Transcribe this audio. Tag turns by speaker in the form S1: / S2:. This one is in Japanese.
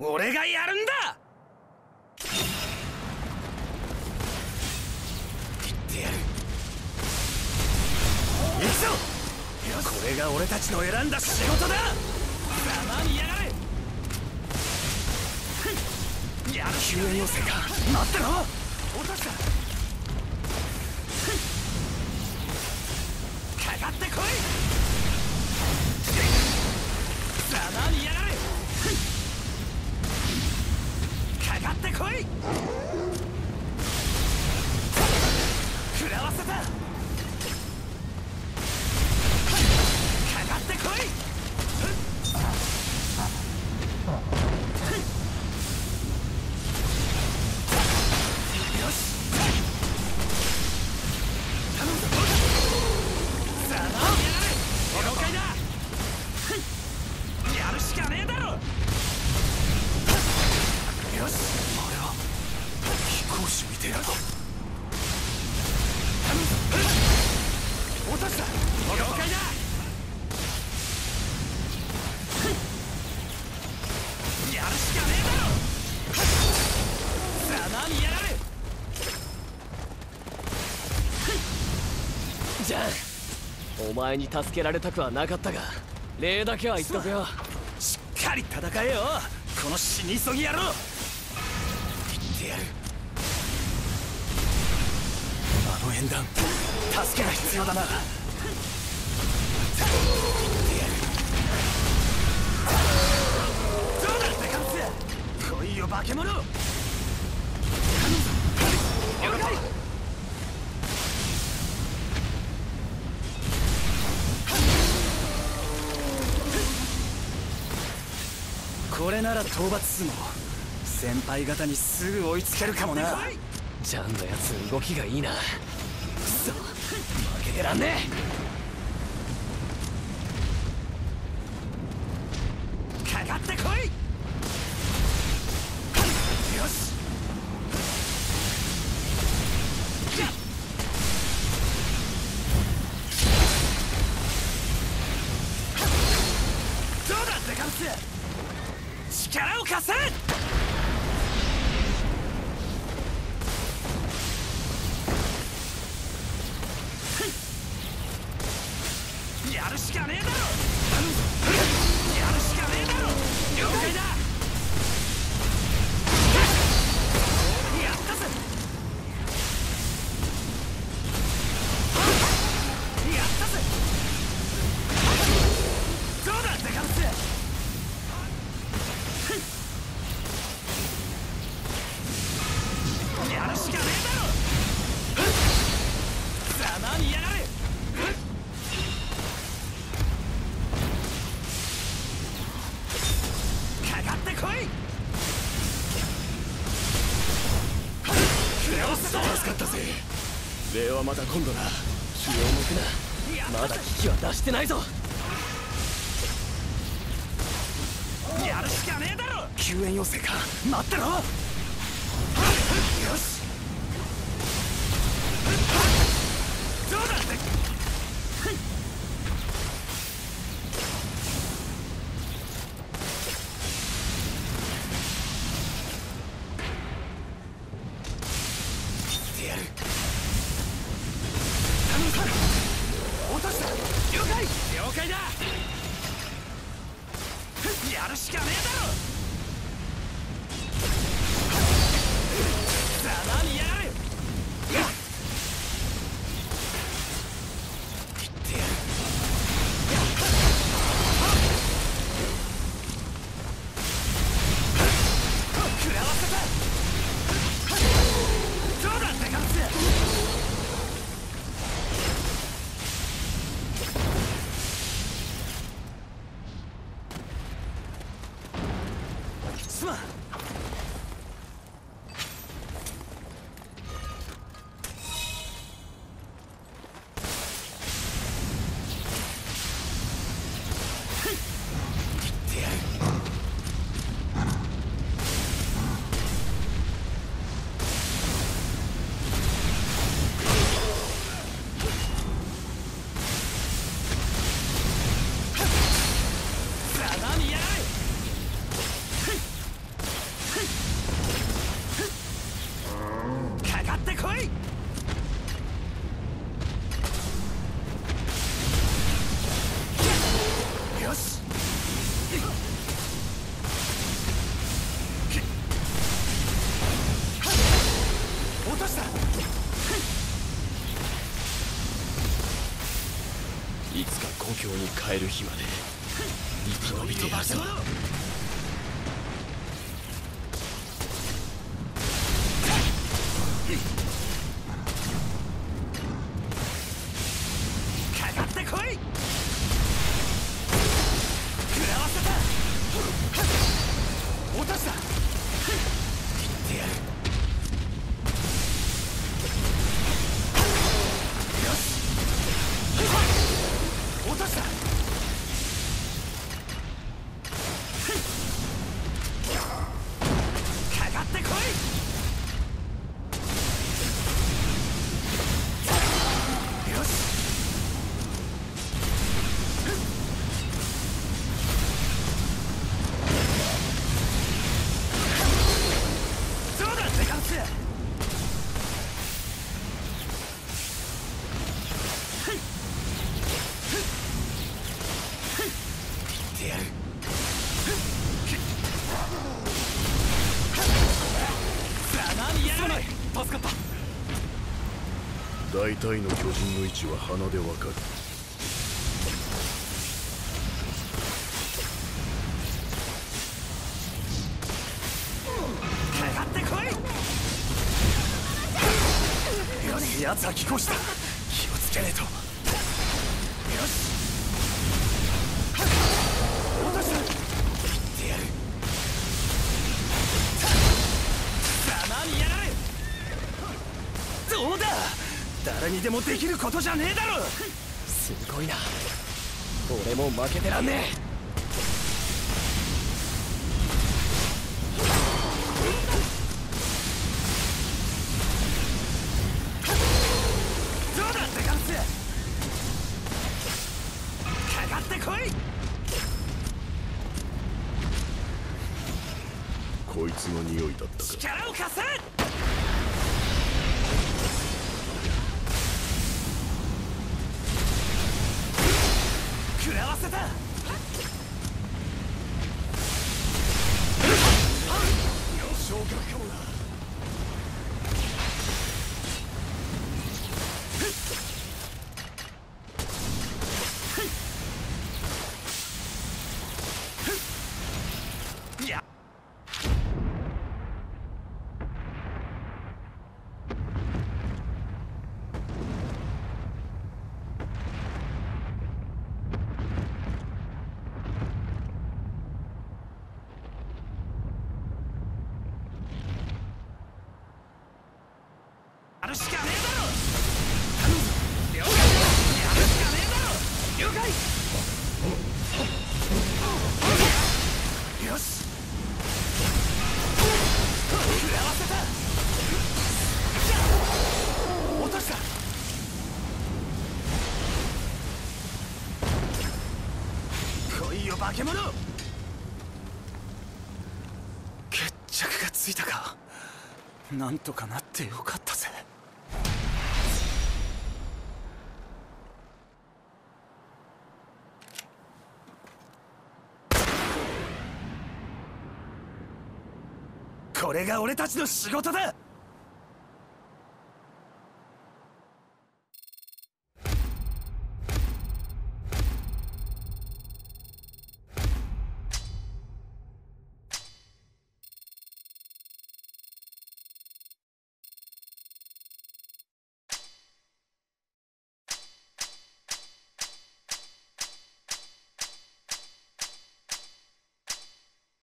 S1: 俺がやるんだ！言ってやる。行くぞ！これが俺たちの選んだ仕事だ！ざまにやがれ！やる救援要請か！待ってろ！落としたかかってこい！ざまにやがれこい。
S2: じゃあお前に助けられたくはなかったが礼だけは言っとくよ。
S1: しっかり戦えよ。この死に急ぎ野郎言ってやる。あの縁談助けが必要だなこれなら討伐数も先輩方にすぐ追いつけるかもな。
S2: ジャンのやつ動きがいいな。くそ負けてらんね
S1: かやるしかねえだろ！
S2: 助かったぜ。礼はまた今度な。気を抜くな。まだ危機は出してないぞ。
S1: やるしかねえだろ。救援要請か。待ってろ。ってやる。頼むぞ落とした了解了解だやるしかねえだろざまにや来い。つか故郷に
S2: 帰る日まで生き延びてやるぞ。
S1: あ何やらない。助かった。
S3: 大体の巨人の位置は鼻でわかる。
S1: 奴は寄港した。気をつけねえと誰にでもできることじゃねえだろ！
S2: すごいな。俺も負けてらんねえ。
S1: どうだデカンス！かかってこい！
S3: こいつの匂いだったか。
S1: 力を貸せせた
S2: 昇格かもな
S1: いややし。かねえだろ了解やるし。かねえだろ了解よし。食らわせた落とし。た来いよ化け物決着がついたかなんとかなってよかったぜこれが俺たちの仕事だ！